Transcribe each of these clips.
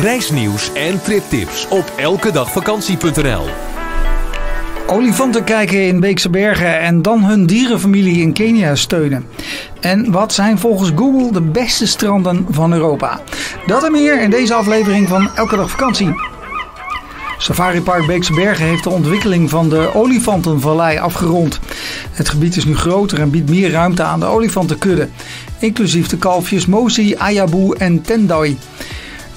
Reisnieuws en triptips op elkedagvakantie.nl. Olifanten kijken in Beekse Bergen en dan hun dierenfamilie in Kenia steunen. En wat zijn volgens Google de beste stranden van Europa? Dat en meer in deze aflevering van Elke Dag Vakantie. Safari Park Beekse Bergen heeft de ontwikkeling van de olifantenvallei afgerond. Het gebied is nu groter en biedt meer ruimte aan de olifantenkudde, inclusief de kalfjes Mosi, Ayabu en Tendai.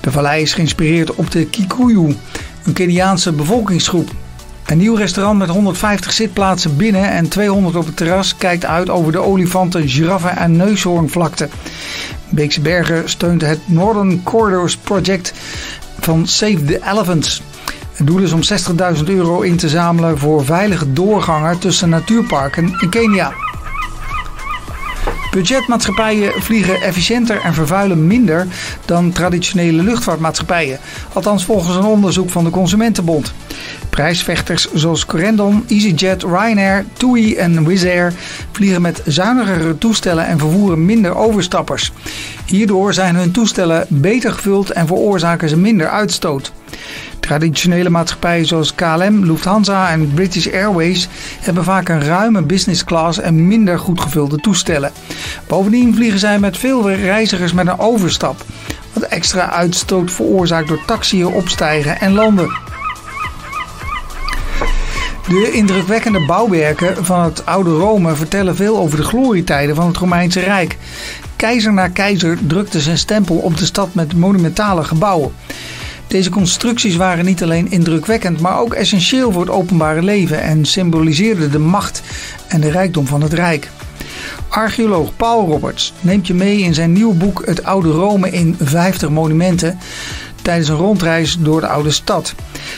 De vallei is geïnspireerd op de Kikuyu, een Keniaanse bevolkingsgroep. Een nieuw restaurant met 150 zitplaatsen binnen en 200 op het terras kijkt uit over de olifanten, giraffen en neushoornvlakte. Beekse Bergen steunt het Northern Corridors Project van Save the Elephants. Het doel is om 60.000 euro in te zamelen voor veilige doorgangen tussen natuurparken in Kenia. Budgetmaatschappijen vliegen efficiënter en vervuilen minder dan traditionele luchtvaartmaatschappijen. Althans volgens een onderzoek van de Consumentenbond. Prijsvechters zoals Corendon, EasyJet, Ryanair, TUI en Wizz Air vliegen met zuinigere toestellen en vervoeren minder overstappers. Hierdoor zijn hun toestellen beter gevuld en veroorzaken ze minder uitstoot. Traditionele maatschappijen zoals KLM, Lufthansa en British Airways hebben vaak een ruime business class en minder goed gevulde toestellen. Bovendien vliegen zij met veel reizigers met een overstap, wat extra uitstoot veroorzaakt door taxiën opstijgen en landen. De indrukwekkende bouwwerken van het oude Rome vertellen veel over de glorietijden van het Romeinse Rijk. Keizer na keizer drukte zijn stempel op de stad met monumentale gebouwen. Deze constructies waren niet alleen indrukwekkend, maar ook essentieel voor het openbare leven en symboliseerden de macht en de rijkdom van het Rijk. Archeoloog Paul Roberts neemt je mee in zijn nieuw boek Het Oude Rome in 50 monumenten tijdens een rondreis door de oude stad.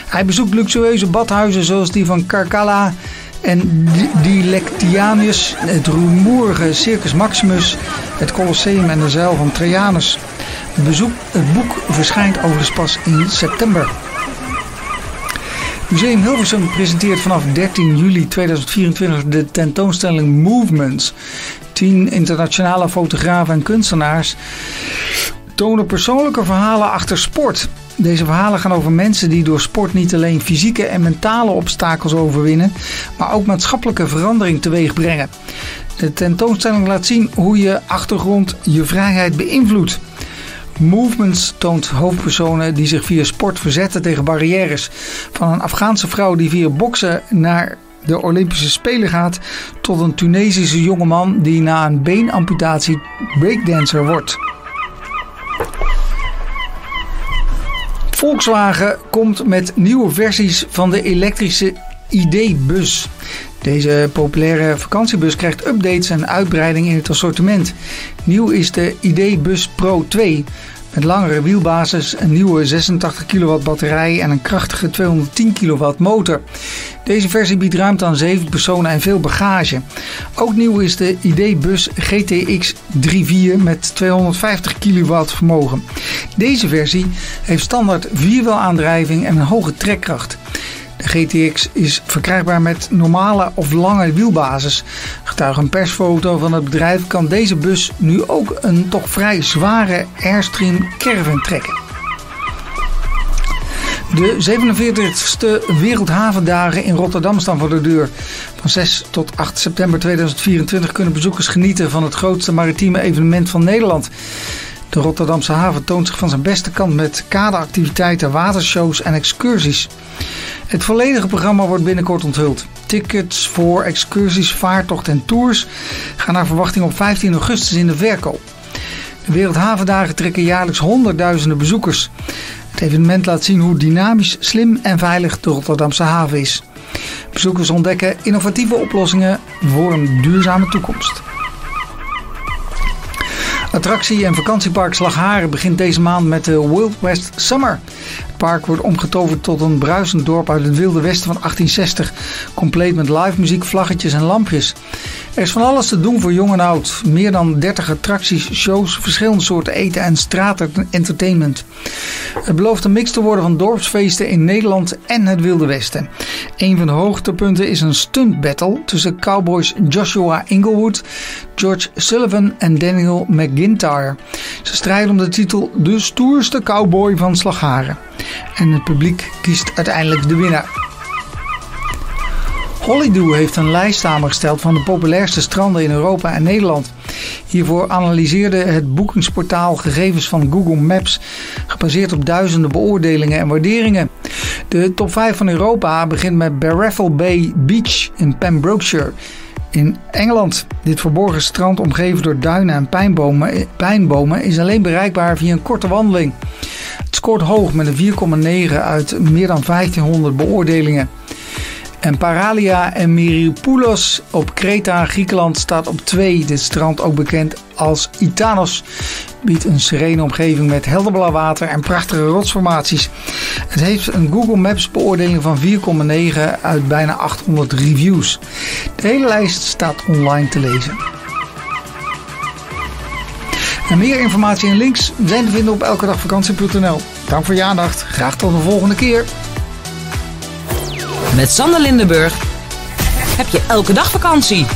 Hij bezoekt luxueuze badhuizen zoals die van Carcalla en Dilectianus, het rumoerige Circus Maximus, het Colosseum en de zuil van Trajanus. Bezoek, het boek verschijnt overigens pas in september. Museum Hilversum presenteert vanaf 13 juli 2024 de tentoonstelling Movements. Tien internationale fotografen en kunstenaars tonen persoonlijke verhalen achter sport. Deze verhalen gaan over mensen die door sport niet alleen fysieke en mentale obstakels overwinnen, maar ook maatschappelijke verandering teweeg brengen. De tentoonstelling laat zien hoe je achtergrond je vrijheid beïnvloedt. Movements toont hoofdpersonen die zich via sport verzetten tegen barrières. Van een Afghaanse vrouw die via boksen naar de Olympische Spelen gaat, tot een Tunesische jongeman die na een beenamputatie breakdancer wordt. Volkswagen komt met nieuwe versies van de elektrische ID-bus. Deze populaire vakantiebus krijgt updates en uitbreiding in het assortiment. Nieuw is de ID-bus Pro 2. Met langere wielbasis, een nieuwe 86 kW batterij en een krachtige 210 kW motor. Deze versie biedt ruimte aan 7 personen en veel bagage. Ook nieuw is de ID-bus GTX 34 met 250 kW vermogen. Deze versie heeft standaard vierwielaandrijving en een hoge trekkracht. GTX is verkrijgbaar met normale of lange wielbasis. Getuige een persfoto van het bedrijf kan deze bus nu ook een toch vrij zware Airstream Caravan trekken. De 47ste Wereldhavendagen in Rotterdam staan voor de deur. Van 6 tot 8 september 2024 kunnen bezoekers genieten van het grootste maritieme evenement van Nederland. De Rotterdamse haven toont zich van zijn beste kant met kaderactiviteiten, watershows en excursies. Het volledige programma wordt binnenkort onthuld. Tickets voor excursies, vaartocht en tours gaan naar verwachting op 15 augustus in de verkoop. De Wereldhavendagen trekken jaarlijks honderdduizenden bezoekers. Het evenement laat zien hoe dynamisch, slim en veilig de Rotterdamse haven is. Bezoekers ontdekken innovatieve oplossingen voor een duurzame toekomst. Attractie- en vakantiepark Slagharen begint deze maand met de Wild West Summer. Het park wordt omgetoverd tot een bruisend dorp uit het wilde westen van 1860, compleet met live muziek, vlaggetjes en lampjes. Er is van alles te doen voor jong en oud. Meer dan 30 attracties, shows, verschillende soorten eten en straatentertainment. Het belooft een mix te worden van dorpsfeesten in Nederland en het Wilde Westen. Een van de hoogtepunten is een stunt battle tussen cowboys Joshua Inglewood, George Sullivan en Daniel Ze strijden om de titel De stoerste cowboy van Slagharen. En het publiek kiest uiteindelijk de winnaar. Hollydo heeft een lijst samengesteld van de populairste stranden in Europa en Nederland. Hiervoor analyseerde het boekingsportaal gegevens van Google Maps, gebaseerd op duizenden beoordelingen en waarderingen. De top 5 van Europa begint met Barraffle Bay Beach in Pembrokeshire in Engeland. Dit verborgen strand, omgeven door duinen en pijnbomen, pijnbomen, is alleen bereikbaar via een korte wandeling. Het scoort hoog met een 4,9 uit meer dan 1500 beoordelingen. En Paralia en Myriopoulos op Kreta, Griekenland, staat op 2. Dit strand, ook bekend als Itanos, biedt een serene omgeving met helderblauw water en prachtige rotsformaties. Het heeft een Google Maps beoordeling van 4,9 uit bijna 800 reviews. De hele lijst staat online te lezen. En meer informatie en links zijn te vinden op elkedagvakantie.nl. Dank voor je aandacht. Graag tot de volgende keer. Met Sander Lindenburg heb je elke dag vakantie.